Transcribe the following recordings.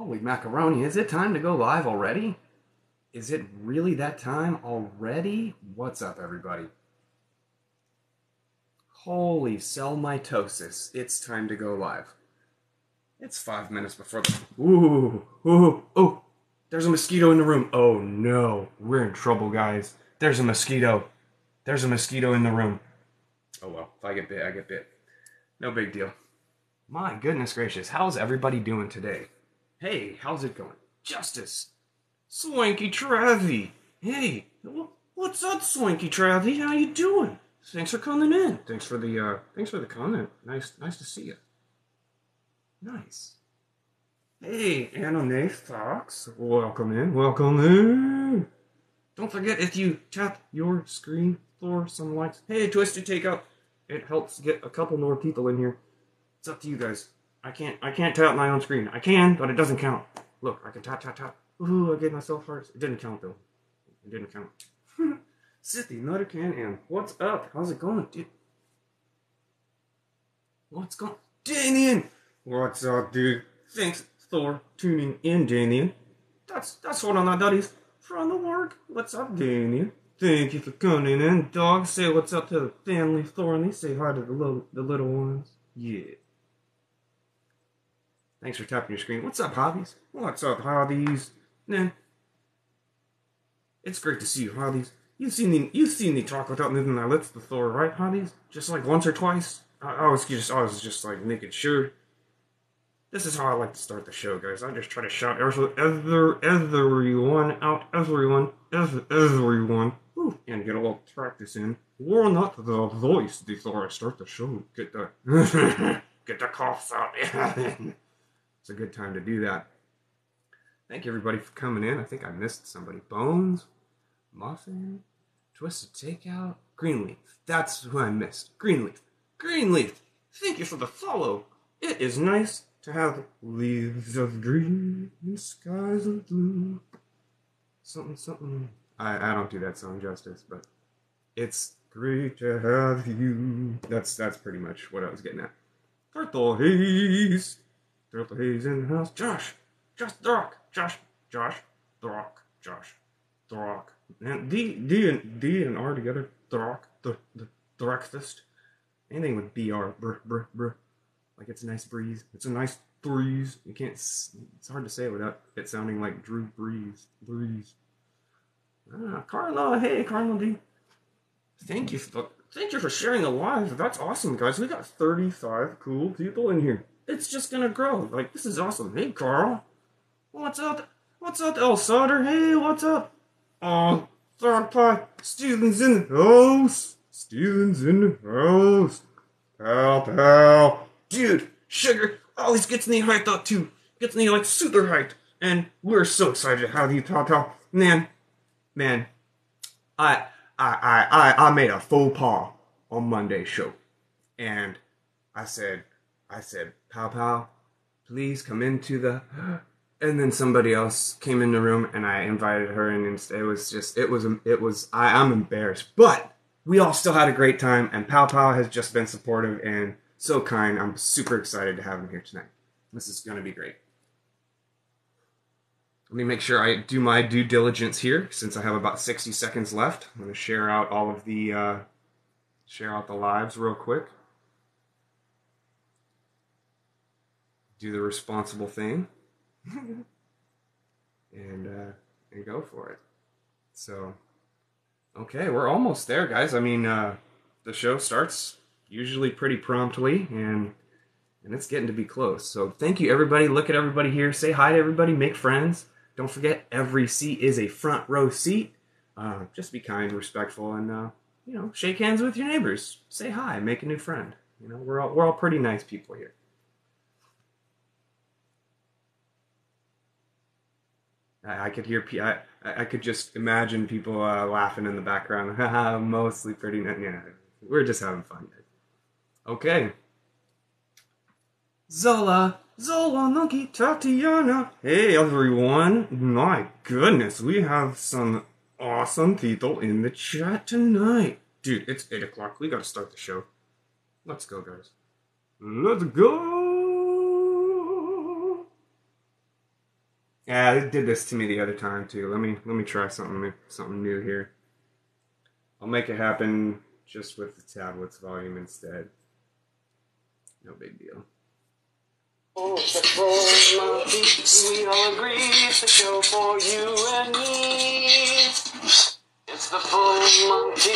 Holy macaroni, is it time to go live already? Is it really that time already? What's up, everybody? Holy cell mitosis, it's time to go live. It's five minutes before the. Ooh, ooh, ooh. There's a mosquito in the room. Oh no, we're in trouble, guys. There's a mosquito. There's a mosquito in the room. Oh well, if I get bit, I get bit. No big deal. My goodness gracious, how's everybody doing today? Hey, how's it going? Justice. Swanky Travy. Hey, what's up, Swanky Travy? How you doing? Thanks for coming in. Thanks for the uh thanks for the comment. Nice nice to see you. Nice. Hey, Anime Fox. Welcome in. Welcome in. Don't forget if you tap your screen for some likes. Hey, Twisted Takeout. It helps get a couple more people in here. It's up to you guys. I can't I can't tap my own screen. I can, but it doesn't count. Look, I can tap tap tap. Ooh, I gave myself hearts. It didn't count though. It didn't count. Sithy, Nuttercan, and what's up? How's it going, dude? What's going? Damien! What's up, dude? Thanks for tuning in, Damien. That's that's what on that daddies from the work. What's up, Damien? Thank you for coming in, dog. Say what's up to the family, Thorny. Say hi to the little the little ones. Yeah. Thanks for tapping your screen. What's up, hobbies? What's up, hobbies? Nah. It's great to see you, hobbies. You've seen me. You've seen me talk without moving my lips before, right, hobbies? Just like once or twice. I, I was just, I was just like making sure. This is how I like to start the show, guys. I just try to shout every, everyone out, everyone, every, everyone, Ooh, and get a little practice in. Warm not the voice before I start the show. Get the get the coughs out. a good time to do that. Thank you everybody for coming in. I think I missed somebody. Bones, Muffin, Twisted Takeout, Greenleaf. That's who I missed. Greenleaf. Greenleaf. Thank you for the follow. It is nice to have leaves of green and skies of blue. Something, something. I, I don't do that song justice, but it's great to have you. That's that's pretty much what I was getting at. Turtle Haze. Haze in the house. Josh. Josh Throck. Josh. Josh. Throck. Josh. Throck. And D, D, and D and R together. Throck. The, the breakfast. Anything with BR. Br, br, br. Like it's a nice breeze. It's a nice breeze. You can't. It's hard to say without it sounding like Drew Brees. Breeze. Ah, Carla. Hey, Carla D. Thank you for thank you for sharing the live. That's awesome, guys. We got 35 cool people in here. It's just gonna grow. Like this is awesome. Hey, Carl. What's up? What's up, El Sauter? Hey, what's up? Oh, third pie. Steven's in the house. Steven's in the house. Pal, pal dude, Sugar always gets me hyped up too. Gets me like super hyped. And we're so excited to have you, Tata. Man, man, I, I, I, I, made a faux pas on Monday's show. And I said, I said, Pow Pow, please come into the. And then somebody else came in the room, and I invited her, and it was just, it was, it was. I, I'm embarrassed, but we all still had a great time, and Pow Pow has just been supportive, and so kind. I'm super excited to have him here tonight. This is going to be great. Let me make sure I do my due diligence here, since I have about 60 seconds left. I'm going to share out all of the uh, share out the lives real quick. Do the responsible thing, and uh, and go for it. So, okay, we're almost there, guys. I mean, uh, the show starts usually pretty promptly, and and it's getting to be close. So thank you, everybody. Look at everybody here. Say hi to everybody. Make friends. Don't forget, every seat is a front row seat. Uh, just be kind, respectful, and uh, you know, shake hands with your neighbors. Say hi. Make a new friend. You know, we're all we're all pretty nice people here. I, I could hear. I, I could just imagine people uh, laughing in the background. Mostly pretty. Yeah, we're just having fun. Okay. Zola, Zola, Monkey, Tatiana. Hey everyone. My goodness, we have some awesome people in the chat tonight. Dude, it's 8 o'clock. We gotta start the show. Let's go, guys. Let's go. Yeah, it did this to me the other time too. Let me let me try something something new here. I'll make it happen just with the tablet's volume instead. No big deal. Oh, We all agree show for you and me. It's the full Monty.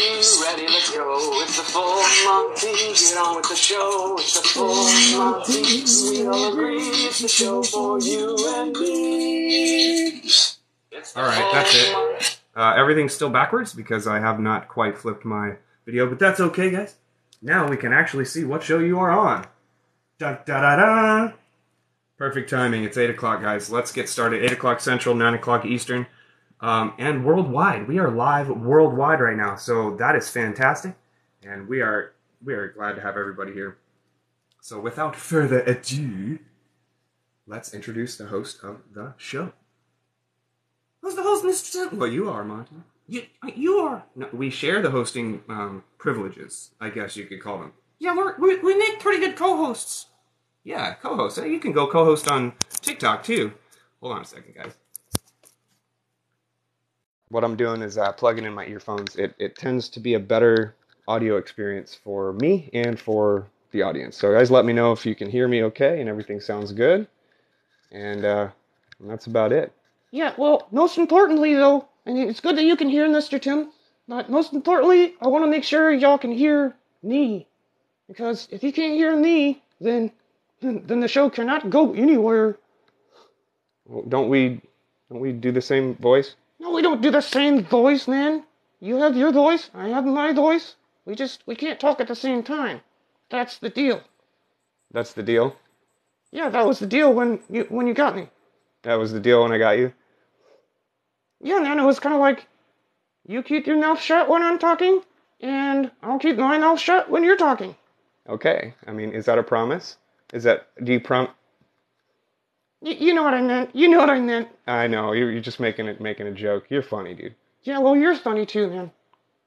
Ready, let's go. It's the full Monty. Get on with the show. It's the full Monty. We all agree it's the show for you and me. All right, that's it. Uh, everything's still backwards because I have not quite flipped my video, but that's okay, guys. Now we can actually see what show you are on. Da da da da. Perfect timing. It's eight o'clock, guys. Let's get started. Eight o'clock Central, nine o'clock Eastern, um, and worldwide. We are live worldwide right now, so that is fantastic, and we are we are glad to have everybody here. So, without further ado, let's introduce the host of the show. Who's the host, Mr. Well, you are, Monty. You, you are. No, we share the hosting um, privileges, I guess you could call them. Yeah, we're, we, we make pretty good co-hosts. Yeah, co-hosts. Hey, You can go co-host on TikTok, too. Hold on a second, guys. What I'm doing is uh, plugging in my earphones. It, it tends to be a better audio experience for me and for the audience. So, guys, let me know if you can hear me okay and everything sounds good. And, uh, and that's about it. Yeah, well, most importantly, though, and it's good that you can hear Mr. Tim, but most importantly, I want to make sure y'all can hear me. Because if you can't hear me, then then the show cannot go anywhere. Well, don't we don't we do the same voice? No, we don't do the same voice, man. You have your voice, I have my voice. We just we can't talk at the same time. That's the deal. That's the deal. Yeah, that was the deal when you when you got me. That was the deal when I got you. Yeah, man, it was kind of like you keep your mouth shut when I'm talking, and I'll keep my mouth shut when you're talking. Okay. I mean, is that a promise? Is that do you prom? Y- you know what I meant. You know what I meant. I know you're, you're just making it making a joke. You're funny, dude. Yeah, well, you're funny too, man.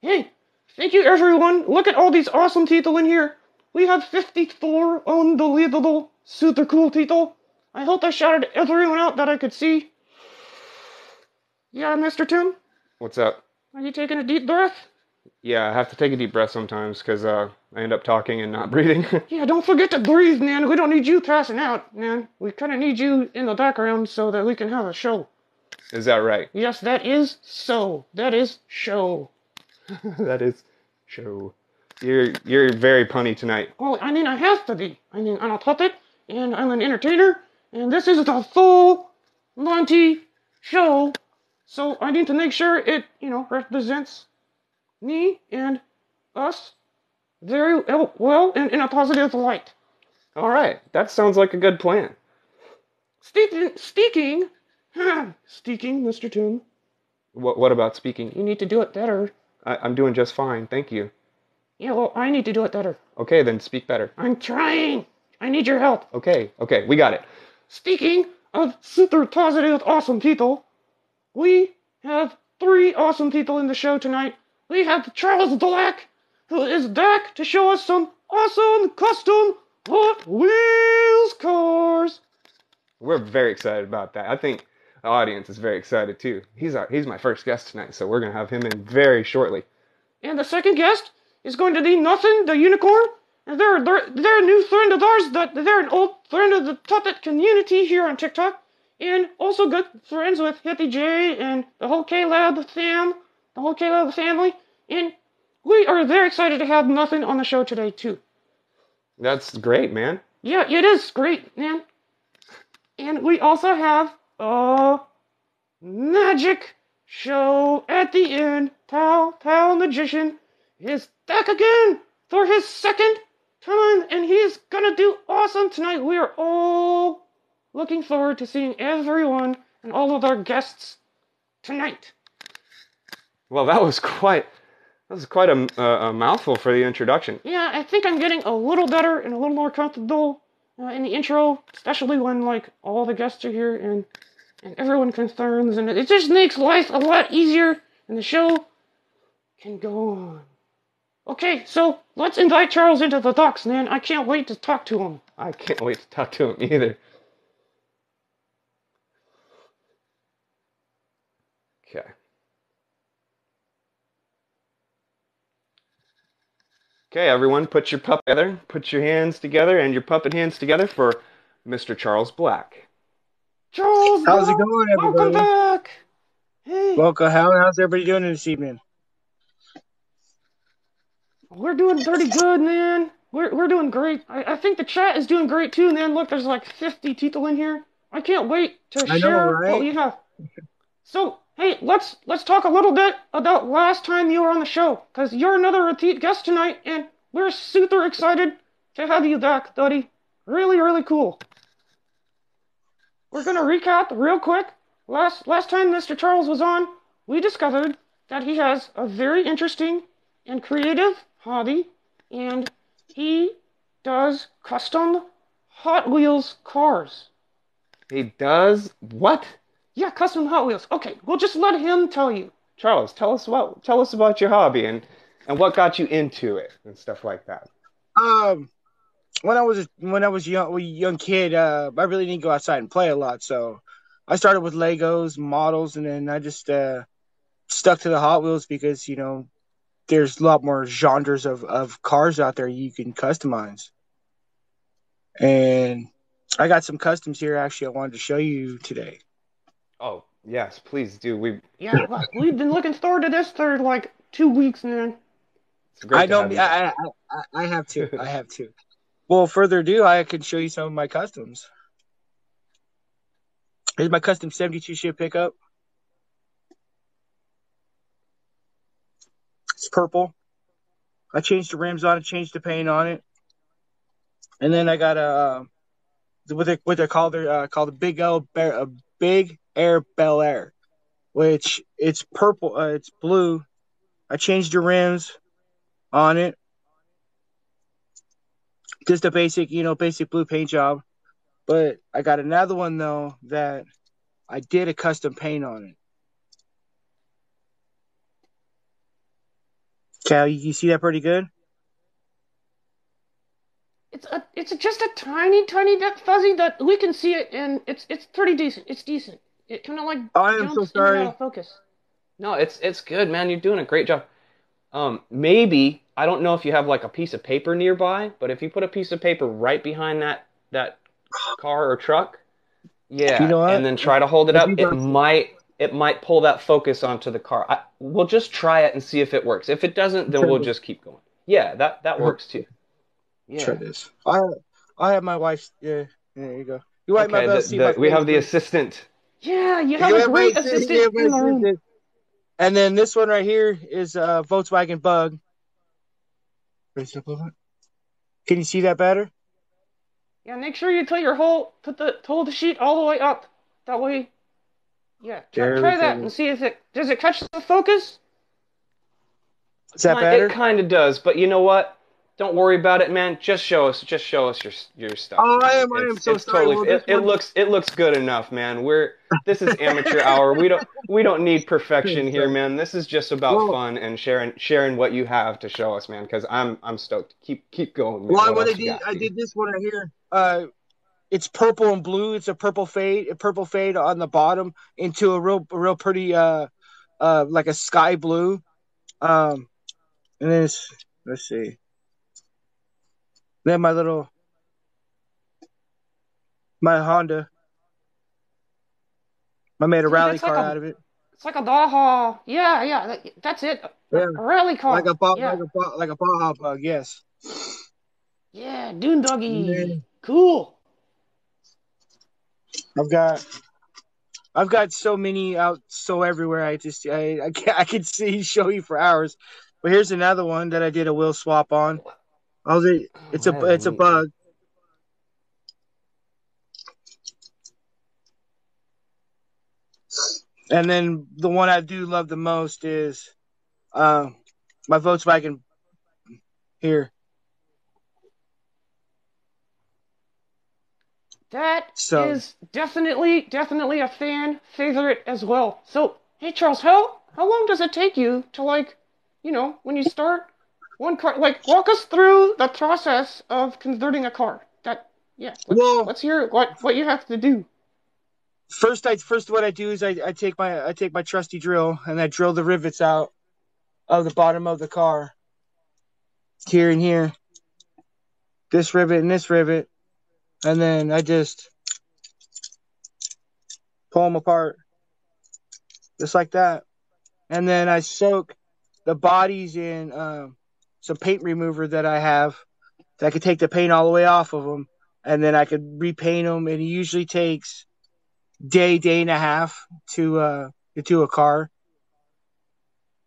Hey, thank you, everyone. Look at all these awesome people in here. We have 54 unbelievable, super cool people. I hope I shouted everyone out that I could see. Yeah, Mr. Tim, What's up? are you taking a deep breath? Yeah, I have to take a deep breath sometimes because uh, I end up talking and not breathing. Yeah, don't forget to breathe, man. We don't need you passing out, man. We kind of need you in the background so that we can have a show. is that right? Yes, that is so. That is show. that is show. You're you're very punny tonight. Well, I mean, I have to be. I mean, I'm a puppet, and I'm an entertainer, and this is the full Monty show. So I need to make sure it, you know, represents me and us very oh, well and in a positive light. All right, that sounds like a good plan. Speaking, speaking, speaking, Mr. Tim, What what about speaking? you need to do it better. I, I'm doing just fine, thank you. Yeah, well, I need to do it better. Okay, then speak better. I'm trying. I need your help. Okay, okay, we got it. Speaking of super positive, awesome people, we have three awesome people in the show tonight. We have Charles Black, who is back to show us some awesome custom Hot Wheels cars. We're very excited about that. I think the audience is very excited too. He's our he's my first guest tonight, so we're gonna have him in very shortly. And the second guest is going to be Muffin, the unicorn. And they're, they're, they're a new friend of ours, that they're an old friend of the puppet community here on TikTok. And also good friends with Hippie J and the whole K-Lab fam, the whole K-Lab family. And we are very excited to have Muffin on the show today, too. That's great, man. Yeah, it is great, man. And we also have a magic show at the end. Pow, Pow Magician is back again for his second time, and he's gonna do awesome tonight. We are all looking forward to seeing everyone and all of our guests tonight. Well, that was quite that was quite a, a, mouthful for the introduction. Yeah, I think I'm getting a little better and a little more comfortable uh, in the intro, especially when like all the guests are here and and everyone concerns, and it just makes life a lot easier, and the show can go on. Okay, so let's invite Charles into the docks, man. I can't wait to talk to him. I can't wait to talk to him either. Okay. Okay, everyone, put your pup together. Put your hands together and your puppet hands together for Mr. Charles Black. Charles, How's it Black, going, welcome everybody? back. Hey, Welcome. How, how's everybody doing this evening? we're doing pretty good, man. We're we're doing great. I, I think the chat is doing great too, man. Look, there's like 50 people in here. I can't wait to I know, share right? what we have. So, hey, let's let's talk a little bit about last time you were on the show, cause you're another repeat guest tonight, and we're super excited to have you back, buddy. Really, really cool. We're gonna recap real quick. Last last time Mr. Charles was on, we discovered that he has a very interesting and creative hobby, and he does custom Hot Wheels cars. He does what? Yeah, custom Hot Wheels. Okay, we'll just let him tell you. Charles, tell us what tell us about your hobby and and what got you into it and stuff like that. Um, when I was when I was young, young kid, uh, I really didn't go outside and play a lot. So I started with Legos, models, and then I just uh, stuck to the Hot Wheels because you know there's a lot more genres of of cars out there you can customize. And I got some customs here. Actually, I wanted to show you today. Oh yes, please do. We Yeah, look, we've been looking forward to this for like two weeks, man. it's great I to know. have you I. I, I, I have to. I have to. Well, further ado, I can show you some of my customs. Here's my custom 72 ship pickup. It's purple. I changed the rims on it, changed the paint on it, and then I got a uh, what they what they call their uh, called a big L Bear, a big Air Bel Air, which it's purple, uh, it's blue. I changed the rims on it. Just a basic, you know, basic blue paint job. But I got another one though that I did a custom paint on it. Cal, you, you see that pretty good? It's a, it's just a tiny, tiny bit fuzzy that we can see it, and it's it's pretty decent. It's decent. It kind of like I am jumps so sorry. focus. No, it's it's good, man. You're doing a great job. Um, maybe I don't know if you have like a piece of paper nearby, but if you put a piece of paper right behind that that car or truck, yeah, You know what? and then try to hold it up, it might it might pull that focus onto the car. I, we'll just try it and see if it works. If it doesn't, then we'll just keep going. Yeah, that that works too. Yeah. Try this. I I have my wife's. Yeah, there you go. You might Okay, not the- the- my we have the assistant. Yeah, you have You a have great assistant, assistant you in the room. And then this one right here is a Volkswagen Bug. Raise it up a bit. Can you see that better? Yeah, make sure you tilt your whole put the hold the sheet all the way up. That way, yeah. Try, try that and see if it does it catch the focus. Is that Ki- better? It kind of does, but you know what? Don't worry about it, man. Just show us. Just show us your your stuff. Oh, I am- I am so sorry. Totally, Well, it, it looks it looks good enough, man. We're this is amateur hour. We don't we don't need perfection here, man. This is just about Well- fun and sharing sharing what you have to show us, man. Because I'm I'm stoked. Keep keep going. Man. Well, What what I did, got? I did this one right here. Uh, it's purple and blue. It's a purple fade, a purple fade on the bottom into a real, a real pretty, uh, uh, like a sky blue. Um, and then it's, let's see. Then my little, my Honda. I made a rally that's like car a- out of it. It's like a Baja. Yeah, yeah. That's it. Yeah. A rally car. Like a, ba- yeah. like a, like a Baja bug, yes. yeah, Dune Daddy. Yeah. Cool. I've got I've got so many out so everywhere. I just I I can I could see show you for hours. But here's another one that I did a wheel swap on. I was a, it's a Oh, it's a bug. And then the one I do love the most is uh, my Volkswagen here. That is So- definitely, definitely a fan favorite as well. So, hey Charles, how how long does it take you to like, you know, when you start one car? Like, walk us through the process of converting a car. That, yeah. Let's, Well- let's hear what what you have to do. first I first what I do is I, I take my I take my trusty drill and I drill the rivets out of the bottom of the car. Here and here. This rivet and this rivet. And then I just pull them apart. Just like that. And then I soak the bodies in um, some paint remover that I have. That I could take the paint all the way off of them. And then I could repaint them. And it usually takes day, day and a half to uh to a car.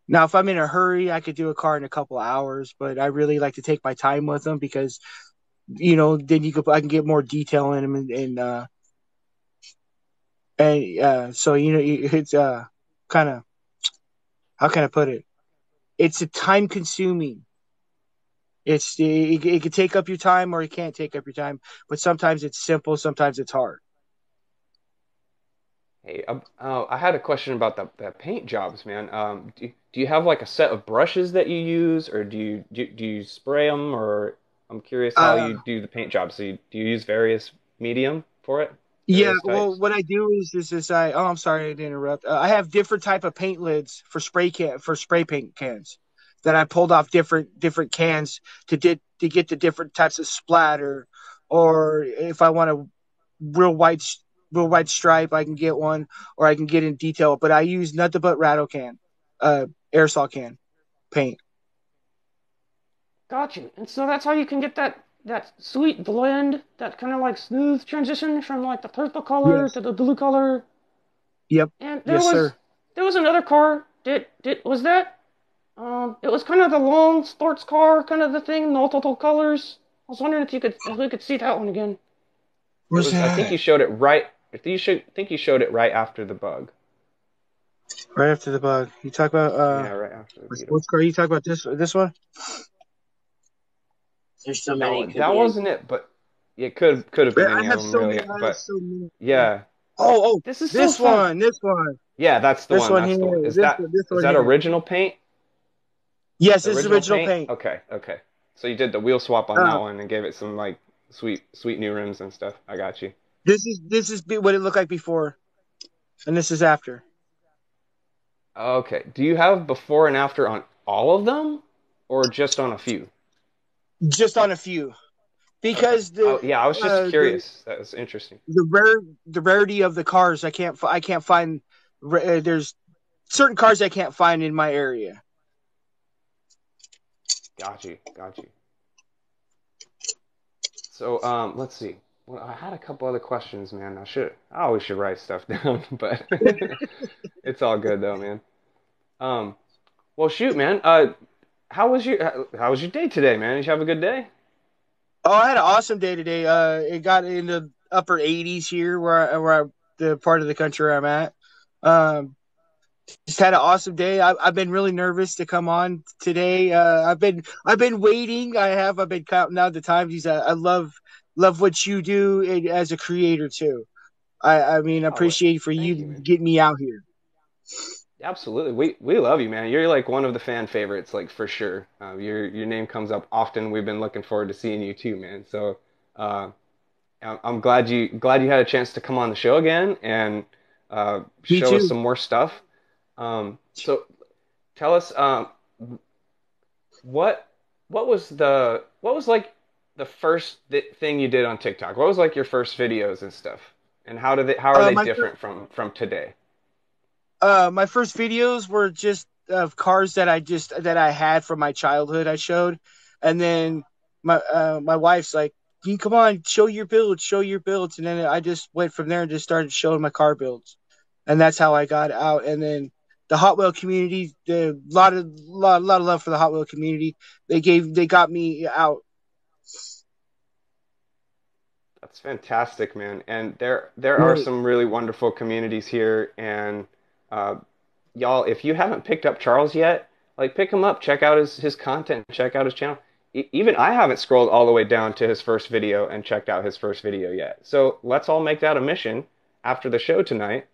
Now, if I'm in a hurry, I could do a car in a couple hours, but I really like to take my time with them because, you know, then you could I can get more detail in them and, and uh and uh so you know it's uh kind of how can I put it? It's a time consuming. It's it, it can take up your time or it can't take up your time, but sometimes it's simple, sometimes it's hard. Hey, um, uh, I had a question about the, the paint jobs, man. Um, do, do you have like a set of brushes that you use, or do you do, do you spray them, or I'm curious how Uh, you do the paint jobs. So you, do you use various medium for it, Yeah, well, what I do is is, is I oh I'm sorry to interrupt. Uh, I have different type of paint lids for spray can for spray paint cans that I pulled off different different cans to did to get the different types of splatter, or if I want a real white real white stripe, I can get one, or I can get in detail. But I use nothing but rattle can, uh, aerosol can paint. Got you. And so that's how you can get that that sweet blend, that kind of like smooth transition from like the purple color Yes. to the blue color. Yep. And there Yes, was sir. there was another car. Did did was that? Um, it was kind of the long sports car, kind of the thing, multiple colors. I was wondering if you could if we could see that one again. Where's was. I think you showed it right. I think you should. think you showed it right after the bug. Right after the bug. You talk about uh, Yeah, right after the the sports car. You talk about this this one. There's so many. No, that wasn't it. But it could could have been I have so really. many. I have so many. yeah, Oh, oh, This is this fun. one, this one, yeah, that's the this one. one That's the one. here, Is this that one, is that original paint? Yes, The this is original original paint? paint. Okay, okay. So you did the wheel swap on Uh, that one and gave it some like sweet sweet new rims and stuff. I got you. this is this is what it looked like before, and this is after. Okay. Do you have before and after on all of them or just on a few? Just on a few, Okay. because Oh, the yeah, I was just uh, the curious. That was interesting. the rare the rarity of the cars, I can't I can't find. Uh, there's certain cars I can't find in my area. Got you. Got you. So, um, let's see. Well, I had a couple other questions, man. I should, I always should write stuff down, but it's all good though, man. Um, well, shoot, man. Uh, how was your, how, how was your day today, man? Did you have a good day? Oh, I had an awesome day today. Uh, it got in the upper 80s here, where I, where I, the part of the country I'm at. Um, just had an awesome day. I, I've been really nervous to come on today. Uh, I've been I've been waiting. I have. I've been counting out the times. He's, I love love what you do and as a creator too. I I mean, I Oh, appreciate for you you, getting me out here. Absolutely. We we love you, man. You're like one of the fan favorites, like for sure. Uh, your your name comes up often. We've been looking forward to seeing you too, man. So, uh, I'm glad you glad you had a chance to come on the show again and uh, show us some more stuff. Um, so tell us, um, what what was the what was like the first th thing you did on TikTok? What was like your first videos and stuff? And how did they how are Uh, they my fir- different from from today? uh my first videos were just of cars that I just that I had from my childhood I showed and then my uh my wife's like "You come on show your builds show your builds and then I just went from there and just started showing my car builds and that's how I got out and then the Hot Wheel community the lot of lot, lot of love for the Hot Wheel community they gave they got me out That's fantastic, man. And there there are some really wonderful communities here. And uh, y'all, if you haven't picked up Charles yet, like pick him up, check out his his content, check out his channel. E- even I haven't scrolled all the way down to his first video and checked out his first video yet. So let's all make that a mission after the show tonight.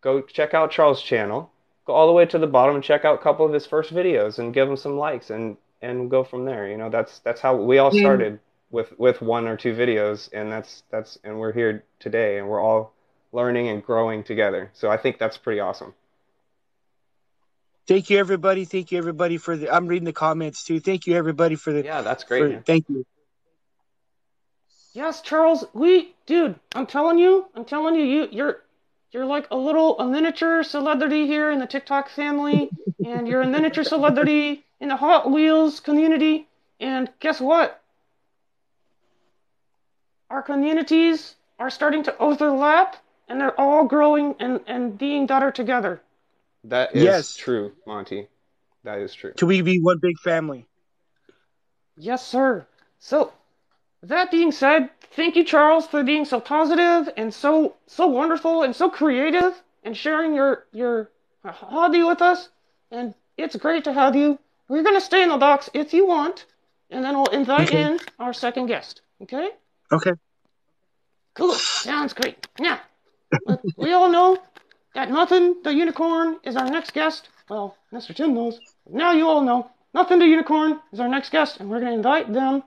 Go check out Charles' channel. Go all the way to the bottom and check out a couple of his first videos and give him some likes and and go from there. You know, that's that's how we all and started with with one or two videos and that's that's and we're here today and we're all learning and growing together. So I think that's pretty awesome. Thank you, everybody. Thank you, everybody, for the. I'm reading the comments too. Thank you, everybody, for the. Yeah, that's great. man. thank you. Yes, Charles, we, dude, I'm telling you, I'm telling you, you, you're, you're like a little, a miniature celebrity here in the TikTok family, and you're a miniature celebrity in the Hot Wheels community. And guess what? Our communities are starting to overlap, and they're all growing and, and being better together. That is Yes. true, Monty. That is true. Can we be one big family? Yes, sir. So, that being said, thank you, Charles, for being so positive and so so wonderful and so creative and sharing your your hobby with us. And it's great to have you. We're gonna stay in the box if you want, and then we'll invite Okay. in our second guest. Okay? Okay. Cool. Sounds great. Now, we all know that Muffin the Unicorn is our next guest. Well, Mr. Tim knows. Now you all know. Muffin the Unicorn is our next guest, and we're going to invite them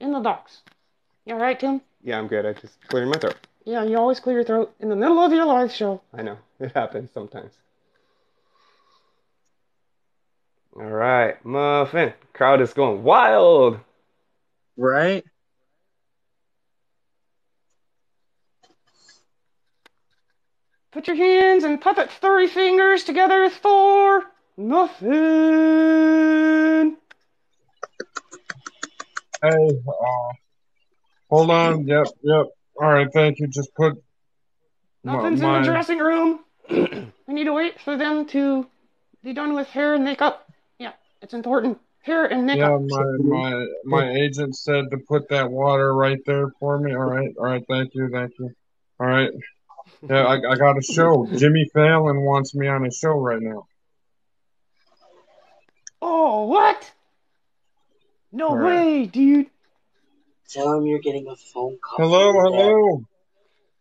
in the box. You all right, Tim? Yeah, I'm good. I just cleared my throat. Yeah, you always clear your throat in the middle of your live show. I know. It happens sometimes. All right, Muffin. Crowd is going wild. Right. Put your hands and puppet furry fingers together for Muffin. Hey, uh, hold on. Yep, yep. All right, thank you. Just put my, Muffin's in the dressing room. we need to wait for them to be done with hair and makeup. Yeah, it's important. Hair and yeah, makeup. my my my agent said to put that water right there for me. All right, all right. Thank you, thank you. All right. Yeah, I, I got a show. Jimmy Fallon wants me on his show right now. Oh, what? No All right. way, dude. Tell him you're getting a phone call. Hello, from your dad.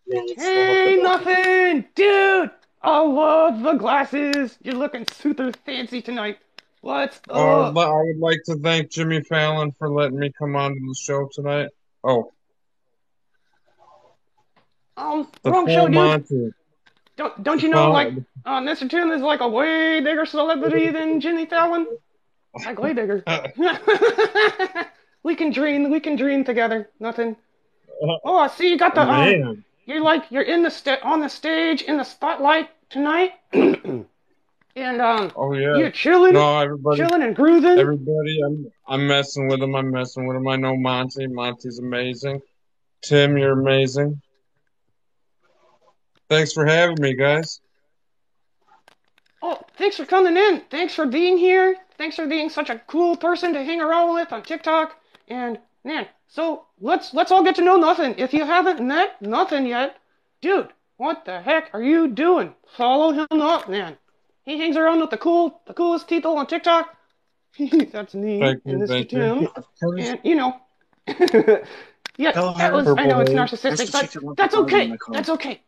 hello. Hey, Muffin, dude. I love the glasses. You're looking super fancy tonight. What's Uh, up? I would like to thank Jimmy Fallon for letting me come on to the show tonight. Oh, Um, the wrong show, dude. Monty. Don't don't you know, Well, like, uh, Mr. Tim is like a way bigger celebrity than Jimmy Fallon? Like way bigger. we can dream. We can dream together. Muffin. Oh, I see you got the. Um, you're like you're in the sta- on the stage in the spotlight tonight, and um, Oh yeah. you're chilling, No, everybody. chilling and grooving. Everybody, I'm I'm messing with him. I'm messing with him. I know Monty. Monty's amazing. Tim, you're amazing. Thanks for having me, guys. Oh, thanks for coming in. Thanks for being here. Thanks for being such a cool person to hang around with on TikTok. And man, so let's let's all get to know Muffin. If you haven't met Muffin yet, dude, what the heck are you doing? Follow him up, man. He hangs around with the cool, the coolest people on TikTok. That's me Thank and you, Mr. Tim. you. And you know, yeah, Tell that was. I know it's narcissistic, That's but that's okay. in my car. That's okay.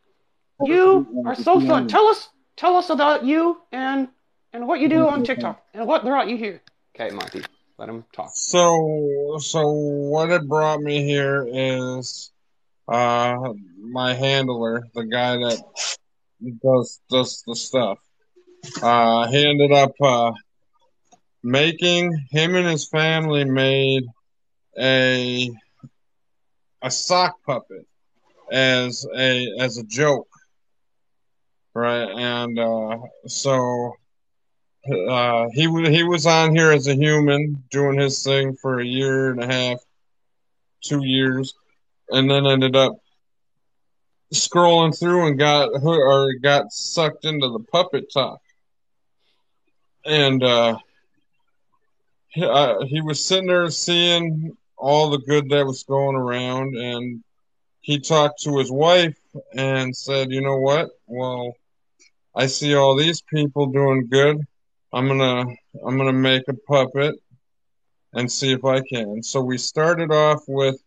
You are so fun. Tell us, tell us about you and and what you do on TikTok and what brought you here. Okay, Monty. Let him talk. So, so what it brought me here is uh my handler, the guy that does does the stuff. Uh, he ended up uh making him and his family made a a sock puppet as a as a joke, right? And uh, so uh, he he was on here as a human doing his thing for a year and a half, two years, and then ended up scrolling through and got or got sucked into the puppet talk, and uh, he, uh, he was sitting there seeing all the good that was going around, and he talked to his wife and said, "You know what? Well, I see all these people doing good." I'm gonna I'm gonna make a puppet and see if I can. So we started off with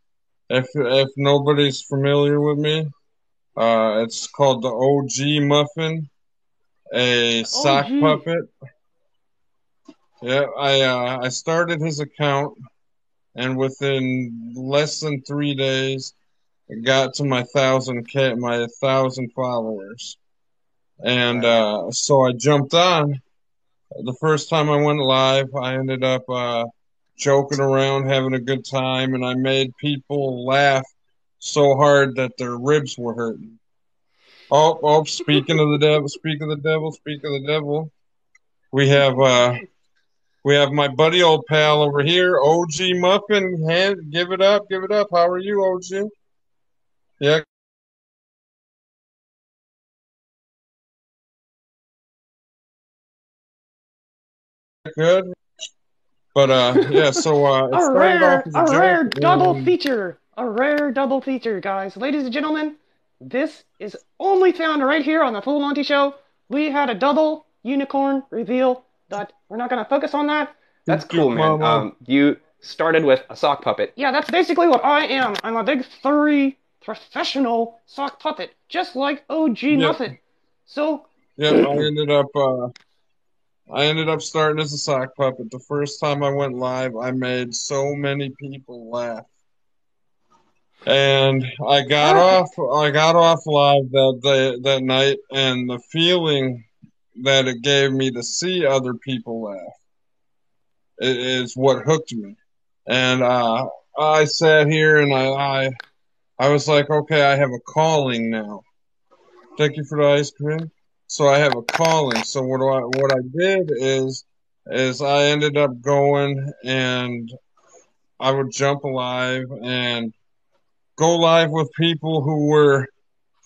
if if nobody's familiar with me, uh, it's called the OG Muffin, a sock OG. puppet. Yeah, I uh, I started his account, and within less than three days, it got to my thousand k my thousand followers, and uh, so I jumped on. The first time I went live, I ended up uh, joking around, having a good time, and I made people laugh so hard that their ribs were hurting. Oh, oh! Speaking of the devil, speak of the devil, speak of the devil. We have uh, we have my buddy, old pal over here, OG Muffin. Hand, give it up, give it up. How are you, OG? Yeah. Good. But uh, yeah. So uh, it A rare, off a a rare double and- feature. A rare double feature, guys. Ladies and gentlemen, this is only found right here on the Full Monty Show. We had a double unicorn reveal, but we're not going to focus on that. That's cool, man. Mama. Um, you started with a sock puppet. Yeah, that's basically what I am. I'm a big furry professional sock puppet, just like OG Muffin. So, Yeah, I ended up uh I ended up starting as a sock puppet. The first time I went live, I made so many people laugh. And I got off I got off live that day that night and the feeling that it gave me to see other people laugh is what hooked me. And uh I sat here and I I, I was like, okay, I have a calling now. Thank you for the ice cream so I have a calling. So what do I what I did is is I ended up going and I would jump live and go live with people who were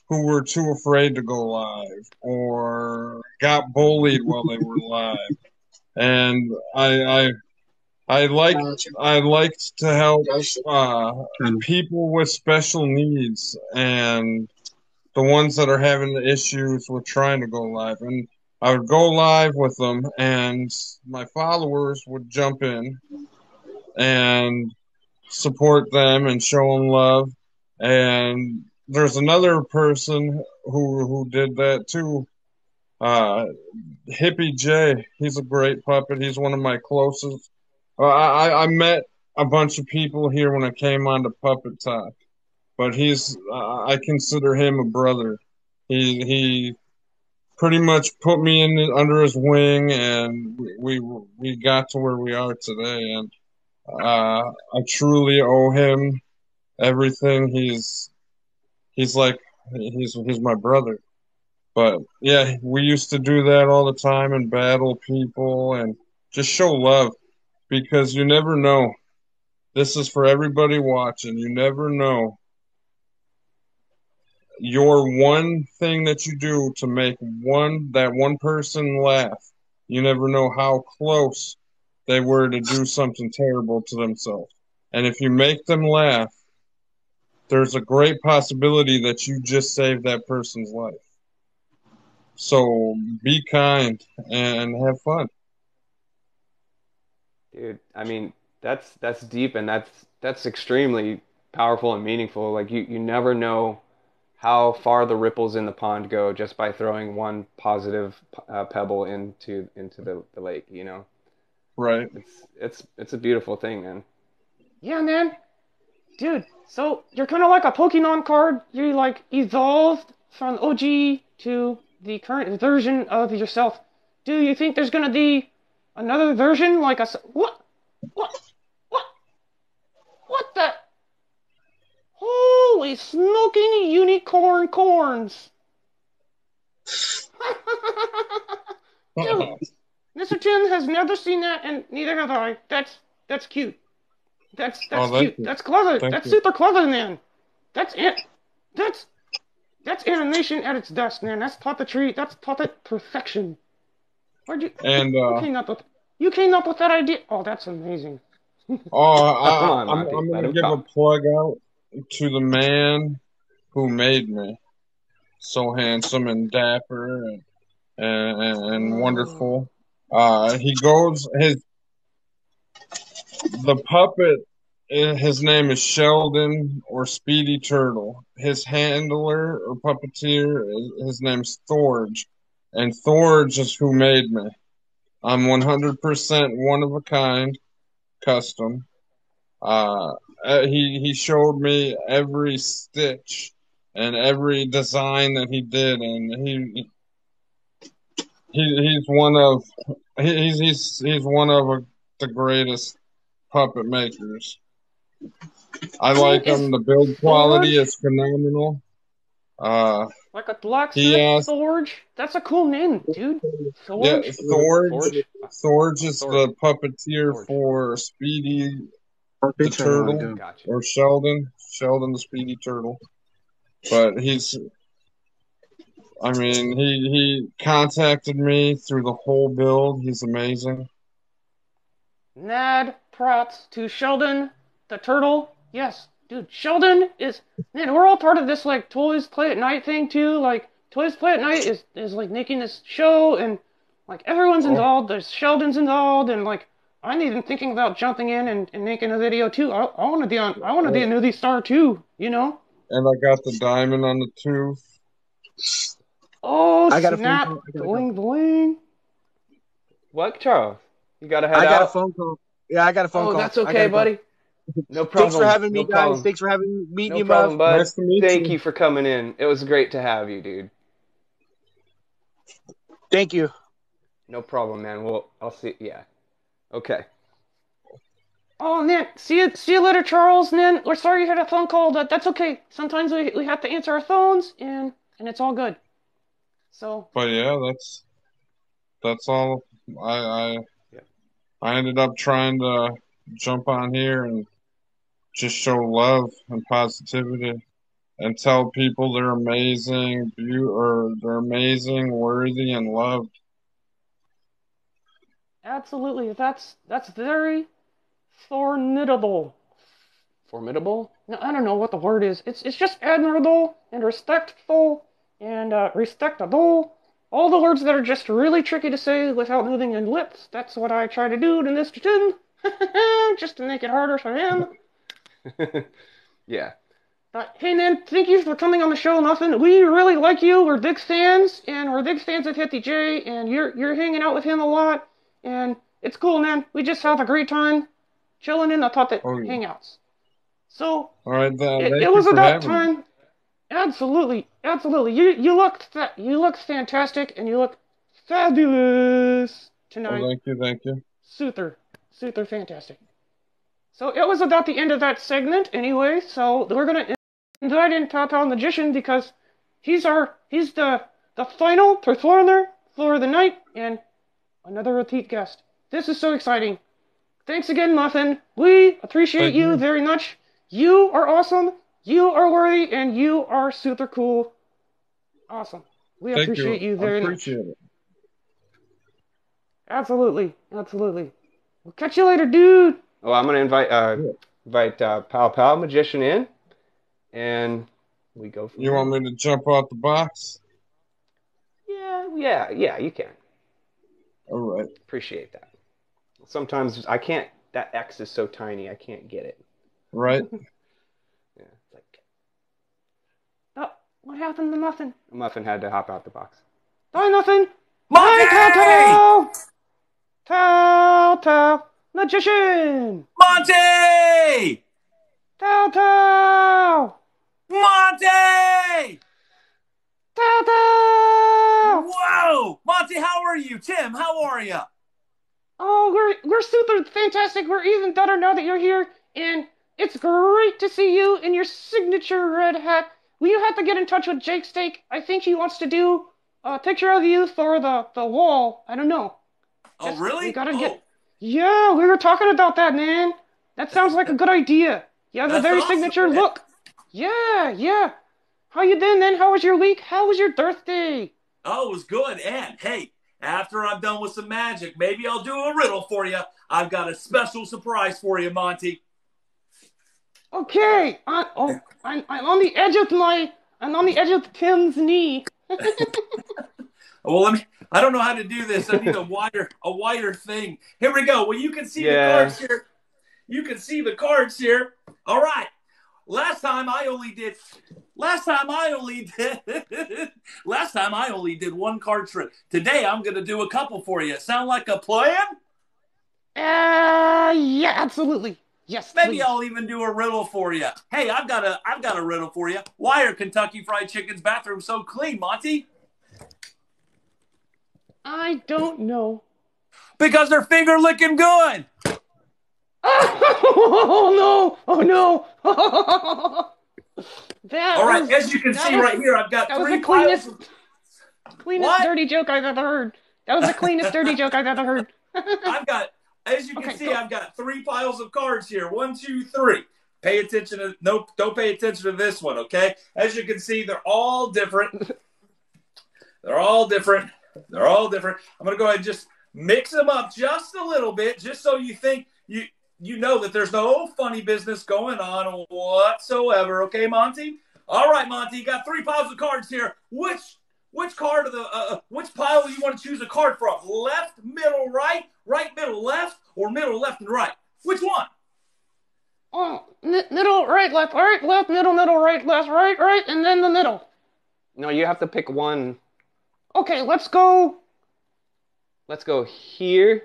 who were too afraid to go live or got bullied while they were live. And I I I liked I liked to help uh, people with special needs and the ones that are having the issues with trying to go live. And I would go live with them, and my followers would jump in and support them and show them love. And there's another person who who did that too. Uh, Hippie J, he's a great puppet. He's one of my closest. Uh, I I- I met a bunch of people here when I came on to Puppet Talk, but he's I consider him a brother. He he pretty much put me in under his wing, and we, we got to where we are today. And uh, I truly owe him everything. He's he's like he's he's my brother. But yeah, we used to do that all the time and battle people and just show love because you never know. This is for everybody watching. You never know. Your one thing that you do to make one that one person laugh, you never know how close they were to do something terrible to themselves. And if you make them laugh, there's a great possibility that you just saved that person's life. So be kind and have fun. Dude, I mean, that's that's deep and that's that's extremely powerful and meaningful. Like you you never know how far the ripples in the pond go just by throwing one positive uh, pebble into into the, the lake, you know. Right. It's it's it's a beautiful thing, man. yeah, man. Dude, so you're kind of like a Pokemon card. You like evolved from OG to the current version of yourself. Do you think there's gonna be another version like a? What? What? What the? Holy smoking unicorn corns! Dude, Mr. Tim has never seen that, and neither have I. That's that's cute. That's that's Oh, cute. you. That's clever. Thank that's you. super clever, man. That's it. That's that's animation at its best, man. That's puppetry. That's puppet perfection. Where'd you, And you uh came up with? You came up with that idea? Oh, that's amazing. oh Come I, on, I'm, I'm gonna give a plug out to the man who made me so handsome and dapper and and, and wonderful. Uh he goes his the puppet eh, his name is Sheldon or Speedy Turtle. His handler or puppeteer, his name's Thorge. And Thorge is who made me. I'm 100% one of a kind, custom. Uh, uh, he he showed me every stitch and every design that he did, and he he he's one of he's he's he's one of uh, the greatest puppet makers. I like him. The build quality is phenomenal. Uh, Like a blacksmith He asked- Forge? That's a cool name, dude. Forge? yeah, Thorge. Forge? Thorge is Thorge. the puppeteer Thorge. for Speedy The turtle. Gotcha. or Sheldon, Sheldon the Speedy Turtle. But he's, I mean, he he contacted me through the whole build. He's amazing. Mad props to Sheldon the turtle. Yes, dude, Sheldon is man, we're all part of this like Toys Play at Night thing too. Like Toys Play at Night is is like making this show and like everyone's Oh. involved. There's Sheldon's involved and like I'm even thinking about jumping in and, and making a video too. I, I want to be on. I want to be a newbie star too. You know. And I got the diamond on the tooth. Oh I got a phone snap! call. I gotta Bling bling. What, Charles? You gotta head I got a phone call. Yeah, I got a phone oh, call. that's okay, gotta buddy. No problem. Thanks for having me, no guys. Problem. Thanks for having me, meeting no you, problem, Muff. bud. Nice to meet Thank you. you for coming in. It was great to have you, dude. Thank you. No problem, man. Well, I'll see. Yeah. Okay. Oh man, see you, see you later, Charles. Man, we're sorry you had a phone call. That that's okay. Sometimes we, we have to answer our phones, and and it's all good. So But yeah, that's that's all. I I Yeah. I ended up trying to jump on here and just show love and positivity and tell people they're amazing, beau- or they're amazing, worthy, and loved. Absolutely, that's that's very formidable. Formidable. No, I don't know what the word is. It's it's just admirable and respectful and uh, respectable. All the words that are just really tricky to say without moving your lips. That's what I try to do to Mr. Tim, just to make it harder for him. yeah. But hey man, thank you for coming on the show, Muffin. We really like you. We're big fans, and we're big fans of Hippie J, and you're you're hanging out with him a lot, and it's cool, man. We just have a great time chilling in the puppet Oh, yeah. hangouts. So All right, then. it, it was about me. time. Absolutely, absolutely. You you looked fa- you looked fantastic, and you look fabulous tonight. Oh, thank you, thank you. Super, super fantastic. So it was about the end of that segment anyway. So we're gonna invite in Pow Pow Magician because he's our he's the the final performer for the night and another repeat guest. This is so exciting. Thanks again, Muffin. We appreciate you you. very much. You are awesome. You are worthy, and you are super cool. Awesome. We Thank appreciate you, you. very I much. appreciate it. Absolutely, absolutely. We'll catch you later, dude. Well, I'm gonna invite uh Yeah. invite uh, Pow Pow Magician in, and we go from You there. want me to jump out the box? Yeah, yeah, yeah. You can All right. appreciate that. Sometimes I can't. That X is so tiny, I can't get it. Right. Yeah, it's like Oh, what happened to Muffin? Muffin had to hop out the box. Bye, Muffin. Monty! Bye, Pow Pow. Pow Pow. Magician. Monty! Pow Pow. Monty! Pow Pow. Whoa! Monty, how are you? Tim, how are you? Oh, we're we're super fantastic. We're even better now that you're here, and it's great to see you in your signature red hat. Will you have to get in touch with Jake Steak? I think he wants to do a picture of you for the the wall. I don't know. Oh, Just- really? we gotta oh, get- Yeah, we were talking about that, man. That sounds like a good idea. You have a very awesome, signature man. look. Yeah, yeah. How you been, then? How was your week? How was your birthday? Oh, it was good. And hey, after I'm done with some magic, maybe I'll do a riddle for you. I've got a special surprise for you, Monty. Okay. I, oh, I'm I'm on the edge of my I'm on the edge of Tim's knee. Well, let me. I don't know how to do this. I need a wider, a wider thing. Here we go. Well, you can see Yeah. the cards here. You can see the cards here. All right. Last time I only did. Last time I only did. last time I only did one card trick. Today I'm going to do a couple for you. Sound like a plan? Uh, yeah, absolutely. Yes, Maybe please. I'll even do a riddle for you. Hey, I've got a I've got a riddle for you. Why are Kentucky Fried Chicken's bathrooms so clean, Monty? I don't know. Because they're finger licking good. Oh no! Oh no! that All right, was, as you can see was- right here, I've got that was three the cleanest, piles of- cleanest What? dirty joke I've ever heard. That was the cleanest dirty joke I've ever heard. I've got, as you can Okay, see, go. I've got three piles of cards here. One, two, three. Pay attention to no, don't pay attention to this one, okay? As you can see, they're all different. they're all different. They're all different. I'm gonna go ahead and just mix them up just a little bit, just so you think you you know that there's no funny business going on whatsoever. Okay, Monty? All right, Monty, you got three piles of cards here. Which which card of the uh, uh, which pile do you want to choose a card from? Left, middle, right, right, middle, left, or middle, left, and right? Which one? Oh, mi- middle, right, left, right, left, middle, middle, right, left, right, right, and then the middle. No, you have to pick one. Okay, let's go. Let's go here,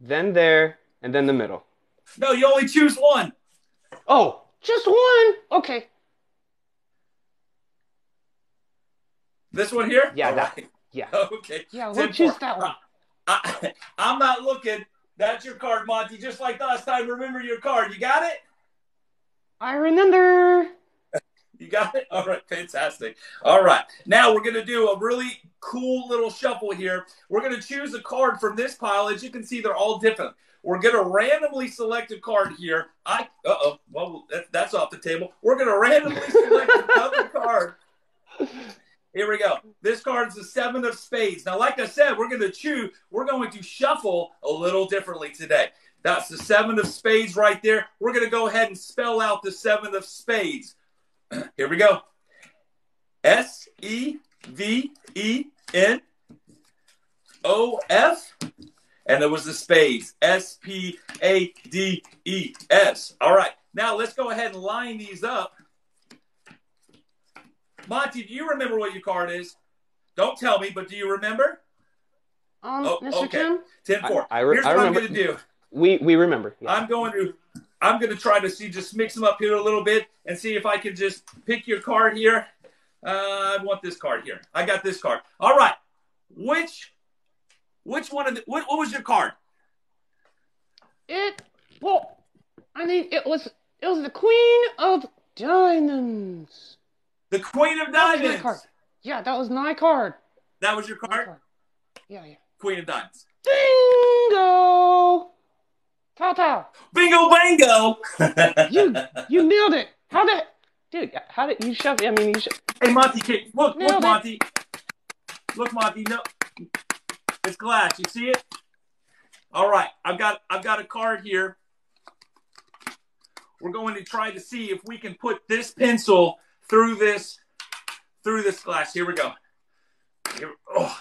then there, and then the middle. No, you only choose one. Oh, Just one. Okay. This one here? Yeah, that- right. yeah. Okay. Yeah, we'll choose that one. I, I'm not looking. That's your card, Monty. Just like last time. Remember your card. You got it? I remember. You got it? All right, fantastic. All right, now we're going to do a really cool little shuffle here. We're going to choose a card from this pile. As you can see, they're all different. We're going to randomly select a card here. I uh oh, well that, that's off the table. We're going to randomly select another card. Here we go. This card is the seven of spades. Now, like I said, we're going to choose. We're going to shuffle a little differently today. That's the seven of spades right there. We're going to go ahead and spell out the seven of spades. Here we go. S E V E N O F. And it was the spades. S P A D E S. All right. Now let's go ahead and line these up. Monty, do you remember what your card is? Don't tell me, but do you remember? Um, Oh, Mr. okay. Tim. 10 4. I- I re- Here's I what I'm remember- going to do. we we remember. Yeah. I'm going to I'm going to try to see just mix them up here a little bit and see if I can just pick your card here. Uh, I want this card here. I got this card. All right. Which which one of the what, what was your card? It. Well, I mean, it was. It was the Queen of Diamonds. The Queen of Diamonds. Yeah, that was my card. That was your card? card. Yeah, yeah. Queen of Diamonds. Bingo! Pow Pow. Bingo bango. You you nailed it. How did Dude, how did you shove? I mean, you sho- Hey Monty, look, Nailed look it. Monty. Look Monty, no. It's glass. You see it? All right. I've got I've got a card here. We're going to try to see if we can put this pencil through this through this glass. Here we go. Here, oh.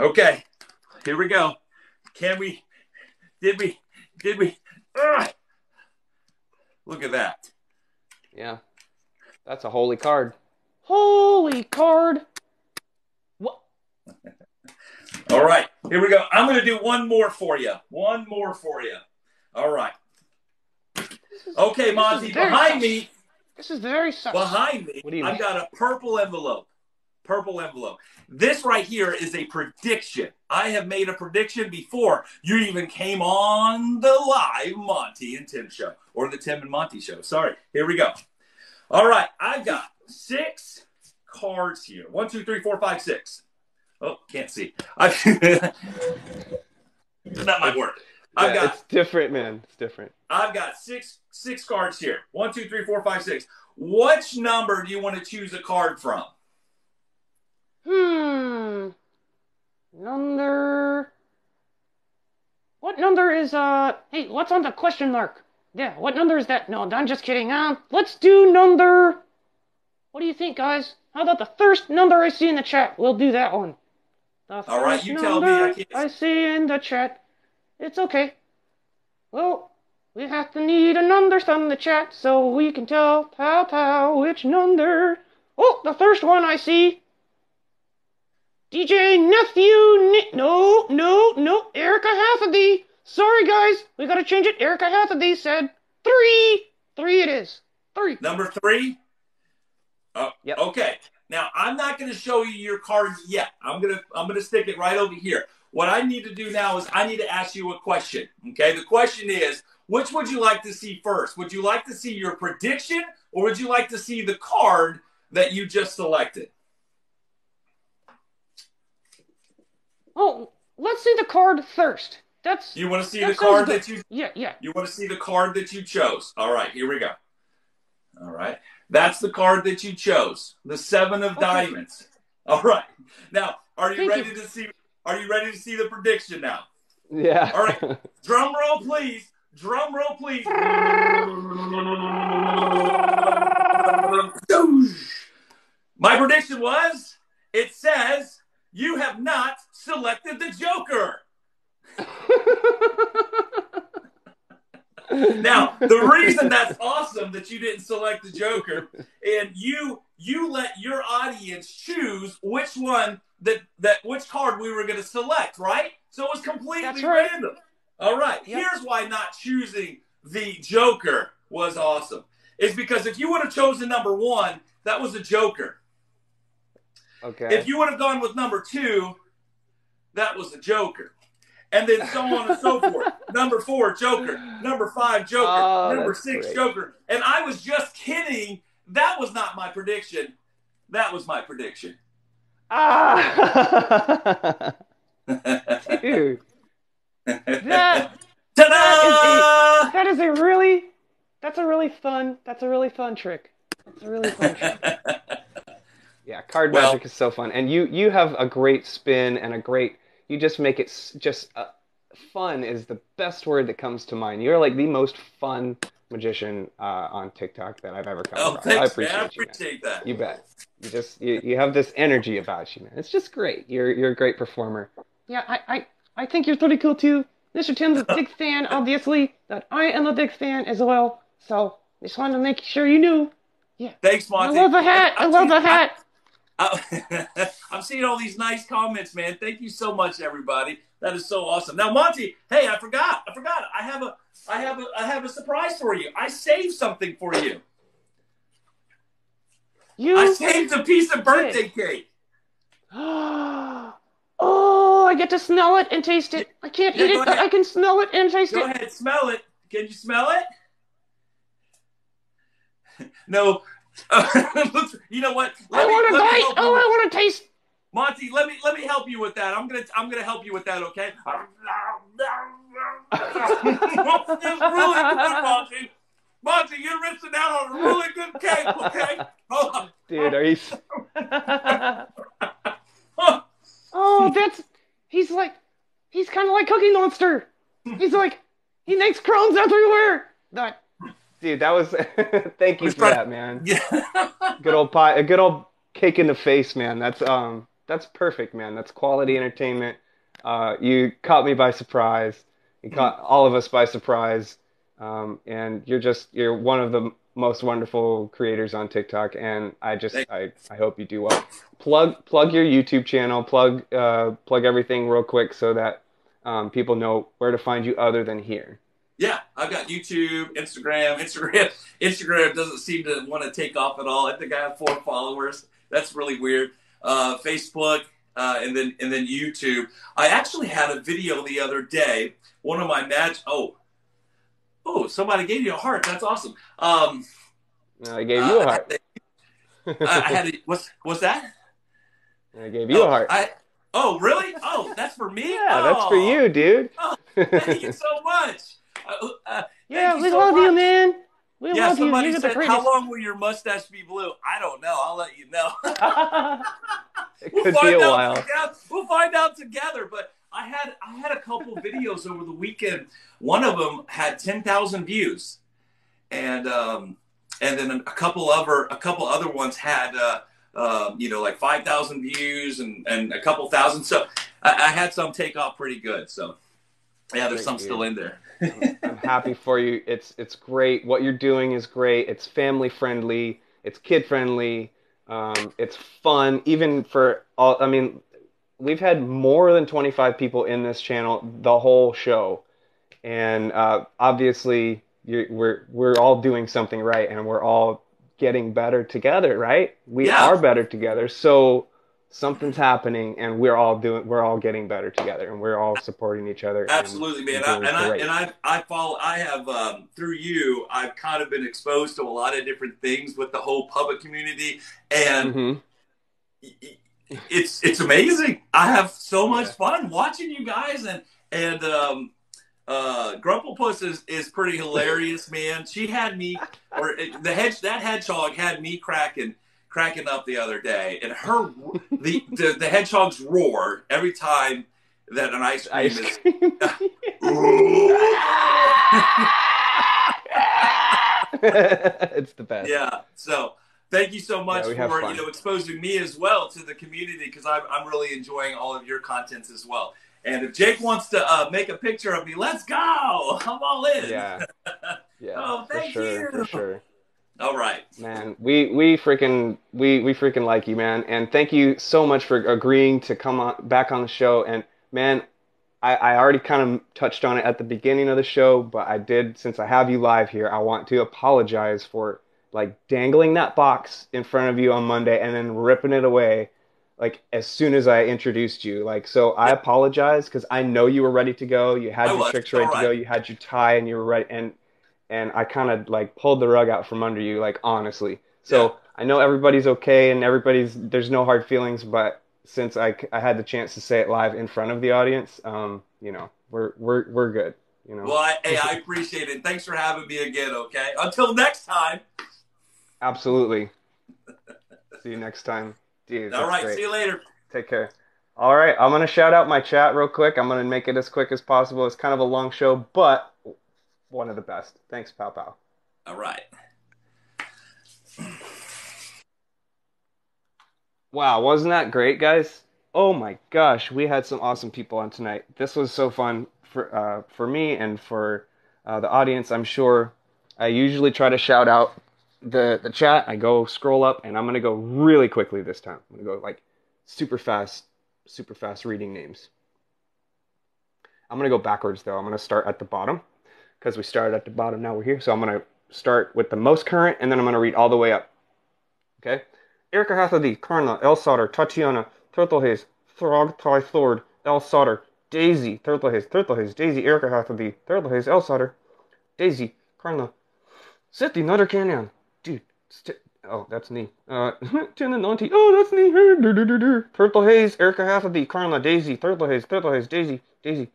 Okay. Here we go. Can we did we did we Ugh. Look at that. Yeah, that's a holy card. holy card? What? All right, here we go. I'm going to do one more for you. One more for you. All right. Okay, Monty, behind sus. me, This is very sus. behind me, What do you I've mean? got a purple envelope. Purple envelope. This right here is a prediction. I have made a prediction before you even came on the live Monty and Tim show or the Tim and Monty show. Sorry. Here we go. All right, I've got six cards here. One, two, three, four, five, six. Oh, can't see. I not my word. I've Yeah, got it's different, man. It's different. I've got six six cards here. One, two, three, four, five, six. Which number do you want to choose a card from? Hmm. Number. What number is uh? Hey, what's on the question mark? Yeah, what number is that? No, I'm just kidding. Um, let's do number. What do you think, guys? How about the first number I see in the chat? We'll do that one. The All right, you tell me, I can't- I see in the chat. It's okay. Well, we have to need a number from the chat so we can tell Pow Pow which number. Oh, the first one I see DJ Nephew. Ni- no, no, no. Erica Hathaway. Sorry, guys. We gotta change it. Erica Hathaway said three. Three it is. Three. Number three. Oh, Yep. Okay. Now I'm not going to show you your cards yet. I'm gonna I'm gonna stick it right over here. What I need to do now is I need to ask you a question. Okay. The question is, which would you like to see first? Would you like to see your prediction, or would you like to see the card that you just selected? Oh, let's see the card first. That's You want to see the card good. that you yeah, yeah. You want to see the card that you chose. All right, here we go. All right. That's the card that you chose. The 7 of Okay. diamonds. All right. Now, are you Thank ready you. to see Are you ready to see the prediction now? Yeah. All right. Drum roll please. Drum roll please. My prediction was it says you have not selected the Joker. Now, the reason that's awesome that you didn't select the Joker and you you let your audience choose which one that that which card we were going to select, right? So it was completely That's right. random. All right. Yep. Here's why not choosing the Joker was awesome. Is because if you would have chosen number 1, that was a Joker. okay. If you would have gone with number 2, that was a Joker. And then so on and so forth. Number 4, Joker. Number 5, Joker. Oh, number 6, great. Joker. And I was just kidding. That was not my prediction. That was my prediction. ah. Dude. That Ta-da! that is a really that's a really fun that's a really fun trick. That's a really fun trick. Yeah, card Well- magic is so fun, and you you have a great spin and a great. You just make it just uh, fun is the best word that comes to mind. You're like the most fun magician uh, on TikTok that I've ever come oh, across. thanks, I man. appreciate I you, man. appreciate that. You bet. You just you, you have this energy about you, man. It's just great. You're you're a great performer. Yeah, I, I, I think you're pretty cool too. Mr. Tim's a big fan, obviously, but I am a big fan as well. So just wanted to make sure you knew. Yeah. Thanks, I love the hat. I love the hat. I, I'm seeing all these nice comments, man. Thank you so much, everybody. That is so awesome. Now, Monty, hey, I forgot. I forgot. I have a, I have a, I have a surprise for you. I saved something for you. You I saved a piece of birthday cake. oh, I get to smell it and taste it. I can't Yeah, eat it, but. I can smell it and taste Go it. Go ahead, smell it. Can you smell it? no. you know what? I Let me- want to bite. Oh, I want to taste. Monty, let me let me help you with that. I'm gonna I'm gonna help you with that, okay? it's really good, Monty. Monty, you're missing out on a really good cake, okay? Hold on. Dude, are you? oh, that's. He's like. He's kind of like Cookie Monster. He's like. He makes crumbs everywhere. That. Dude, that was. Thank you Was for that, man. Yeah. Good old pie, a good old cake in the face, man. That's um, that's perfect, man. That's quality entertainment. Uh, you caught me by surprise. You caught all of us by surprise. Um, and you're just you're one of the most wonderful creators on TikTok, and I just I, I hope you do well. Plug plug your YouTube channel. Plug uh, plug everything real quick so that um, people know where to find you other than here. Yeah, I've got YouTube, Instagram. Instagram Instagram doesn't seem to want to take off at all. I think I have four followers. That's really weird. Uh, Facebook, uh, and then and then YouTube. I actually had a video the other day. One of my match. Oh, oh, somebody gave you a heart. That's awesome. Um, I gave you a uh, heart. I, I had a, what's what's that? I gave you a Oh, heart. I, oh, really? Oh, that's for me. Yeah, that's for Oh, you, dude. Thank you so much. Uh, Yeah, we so love you, man. We yeah, love you. somebody You're said, greatest. "How long will your mustache be blue?" I don't know. I'll let you know. It we'll could be find a out while. Together. We'll find out together. But I had I had a couple videos over the weekend. One of them had ten thousand views, and um, and then a couple other a couple other ones had uh, uh, you know like five thousand views and and a couple thousand. So I, I had some take off pretty good. So yeah, there's Great, some dude. still in there. I'm happy for you. It's it's great. What you're doing is great. It's family friendly. It's kid friendly. Um, it's fun, even for all. I mean, we've had more than 25 people in this channel the whole show, and uh, obviously we're we're all doing something right, and we're all getting better together, right? We Yeah. are better together, so something's happening, and we're all doing we're all getting better together, and we're all supporting each other. and Absolutely, man. I, and I and I I follow. I have um, through you. I've kind of been exposed to a lot of different things with the whole public community, and Mhm. it's it's amazing. I have so much Yeah. fun watching you guys, and and um, uh, Grumplepuss is is pretty hilarious, man. She had me, or uh, the hedge that hedgehog had me cracking cracking up the other day, and her the the, the hedgehog's roar every time that an ice cream Ice is. cream. it's the best. Yeah. So thank you so much Yeah, for you know exposing me as well to the community because I'm I'm really enjoying all of your contents as well. And if Jake wants to uh, make a picture of me, let's go. I'm all in. Yeah. Yeah. Oh, for thank sure, you. For sure. All right. Man, we we freaking we we freaking like you, man. And thank you so much for agreeing to come on back on the show. And man, I I already kind of touched on it at the beginning of the show, but I did since I have you live here, I want to apologize for like dangling that box in front of you on Monday and then ripping it away like as soon as I introduced you. Like so I apologize because I know you were ready to go. You had I your was. tricks ready to go. You had your tie and you were ready and and I kind of like pulled the rug out from under you, like honestly. So Yeah. I know everybody's okay and everybody's there's no hard feelings, but since I, I had the chance to say it live in front of the audience, um, you know, we're we're we're good. You know, Well, I, hey, I appreciate it. Thanks for having me again. Okay. Until next time. absolutely. See you next time, dude. All right. great. See you later. Take care. All right, I'm gonna shout out my chat real quick. I'm gonna make it as quick as possible. It's kind of a long show, but one of the best. Thanks, Pow Pow. All right. Wow, wasn't that great, guys? Oh my gosh, we had some awesome people on tonight. This was so fun for uh, for me and for uh, the audience. I'm sure. I usually try to shout out the the chat. I go scroll up, and I'm gonna go really quickly this time. I'm gonna go like super fast, super fast reading names. I'm gonna go backwards though. I'm gonna start at the bottom because we started at the bottom. Now we're here, so I'm gonna start with the most current, and then I'm gonna read all the way up. Okay. Erica Hathaway, Karna, El Sauter, Tatiana, Turtlehaze, Throg, Ty Thord, El Sauter, Daisy, Turtlehaze, Turtlehaze, Daisy, Erica Hathaway, Turtlehaze, El Sauter, Daisy, Karna, Seti, Nutter Canyon, dude, st- oh, that's me. Uh, Tim and Monty, oh, that's me. Turtlehaze, Erica Hathaway, Karna, Daisy, Turtlehaze, Turtlehaze, Daisy, Daisy,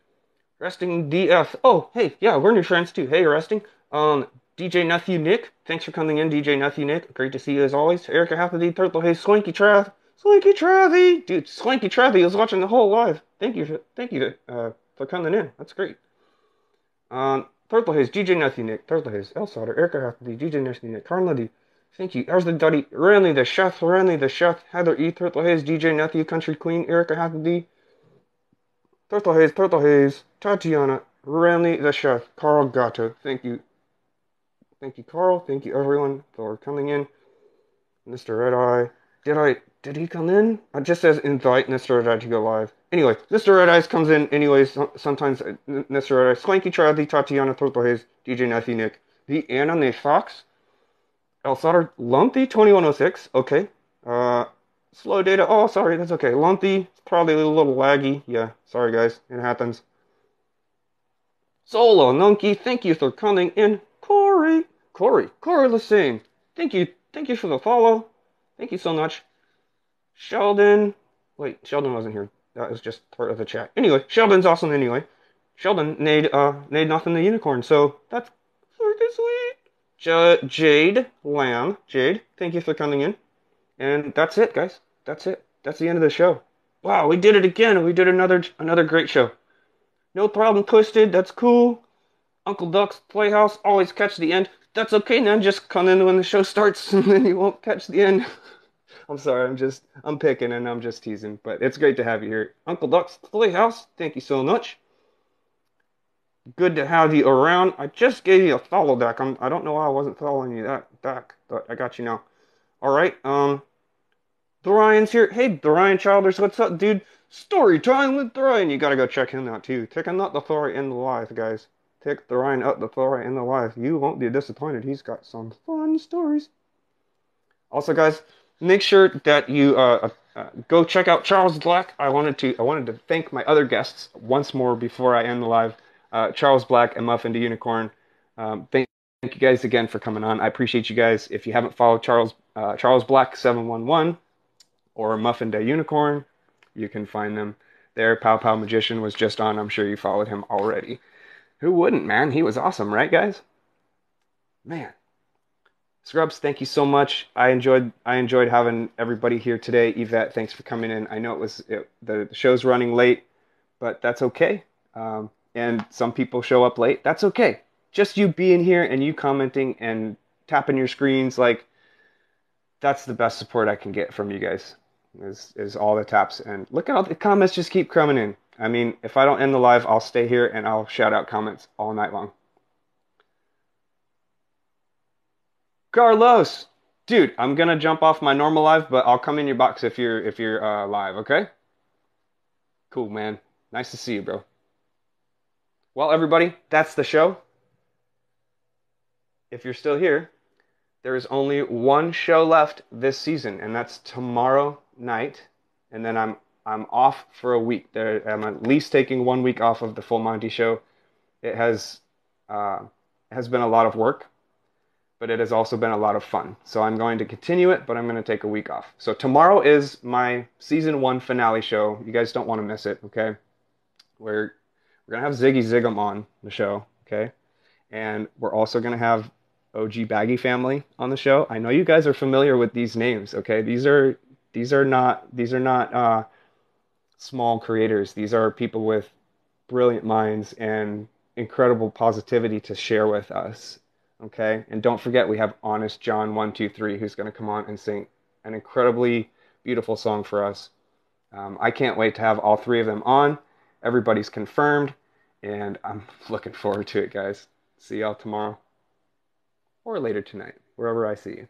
Resting DF. Oh, hey, yeah, we're new friends too. Hey, Resting. Um, DJ Nephew Nick, thanks for coming in, DJ Nephew Nick. Great to see you as always. Erica Hathaway, Turtle, hey, Swanky Trav. Swanky Travy! Dude, Swanky Travy is watching the whole live. Thank you, thank you uh, for coming in. That's great. Um, Turtle DJ Nephew Nick, Turtle Haze, El Sauter, Erica Hathaway, DJ Nephew Nick, Luddy. Thank you. How's the Duddy? Ranley the Chef, Ranley the Chef, Heather E, Turtle DJ Nephew, Country Queen, Erica Hathaway, Turtle Haze, Turtle Haze, Tatiana, Ranley the Chef, Carl Gatto. Thank you. Thank you, Carl. Thank you, everyone, for coming in. Mr. Red Eye. Did I. Did he come in? It just says invite Mr. Red Eye to go live. Anyway, Mr. Red Eyes comes in anyways. Sometimes uh, Mr. Red Eye. Swanky Tradley, Tatiana Turtlehaze, DJ Nephew Nick. The Anime Fox. El Sauter, Lumpy 2106. Okay. Uh, slow data. Oh, sorry. That's okay. Lumpy. It's probably a little laggy. Yeah. Sorry, guys. It happens. Solo Nunky, thank you for coming in. Corey, Corey, Corey Lassane, thank you, thank you for the follow. Thank you so much. Sheldon, wait, Sheldon wasn't here. That was just part of the chat. Anyway, Sheldon's awesome anyway. Sheldon made uh made Muffin the unicorn, so that's freaking sweet. J- Jade Lamb, Jade, thank you for coming in. And that's it, guys. That's it. That's the end of the show. Wow, we did it again. We did another another great show. No problem, Twisted. That's cool. Uncle Duck's Playhouse. Always catch the end. That's okay, man. Just come in when the show starts, and then you won't catch the end. I'm sorry. I'm just I'm picking and I'm just teasing, but it's great to have you here, Uncle Duck's Playhouse. Thank you so much. Good to have you around. I just gave you a follow back. I'm, I don't know why I wasn't following you that back, but I got you now. All right. Um, Ryan's here. Hey, the Ryan Childers, what's up, dude? Story time with The Ryan. You gotta go check him out too. Taking out the Thor in the life, guys. Take the Ryan up the Thor in the life. You won't be disappointed. He's got some fun stories. Also, guys, make sure that you uh, uh, go check out Charles Black. I wanted to I wanted to thank my other guests once more before I end the live. Uh, Charles Black and Muffin the Unicorn. Um, thank, thank you guys again for coming on. I appreciate you guys. If you haven't followed Charles uh, Charles Black seven one one or Muffin Da Unicorn, you can find them there. Pow Pow Magician was just on. I'm sure you followed him already. Who wouldn't, man? He was awesome, right, guys? Man. Scrubs, thank you so much. I enjoyed I enjoyed having everybody here today. Yvette, thanks for coming in. I know it was it, the show's running late, but that's okay. Um, and some people show up late. That's okay. Just you being here and you commenting and tapping your screens, like that's the best support I can get from you guys. Is is all the taps and look at all the comments just keep coming in. I mean, if I don't end the live, I'll stay here and I'll shout out comments all night long. Carlos, dude, I'm gonna jump off my normal live, but I'll come in your box if you're if you're uh, live. Okay? Cool, man. Nice to see you, bro. Well, everybody, that's the show. If you're still here, there is only one show left this season, and that's tomorrow night. And then I'm I'm off for a week. There, I'm at least taking one week off of the Full Monty show. It has uh, has been a lot of work, but it has also been a lot of fun. So I'm going to continue it, but I'm going to take a week off. So tomorrow is my season one finale show. You guys don't want to miss it, okay? We're we're gonna have Ziggy Zigum on the show, okay? And we're also gonna have OG Baggy Family on the show. I know you guys are familiar with these names, okay? These are these are not these are not uh, small creators. These are people with brilliant minds and incredible positivity to share with us. Okay, and don't forget we have Honest John one two three who's going to come on and sing an incredibly beautiful song for us. Um, I can't wait to have all three of them on. Everybody's confirmed, and I'm looking forward to it, guys. See y'all tomorrow or later tonight, wherever I see you.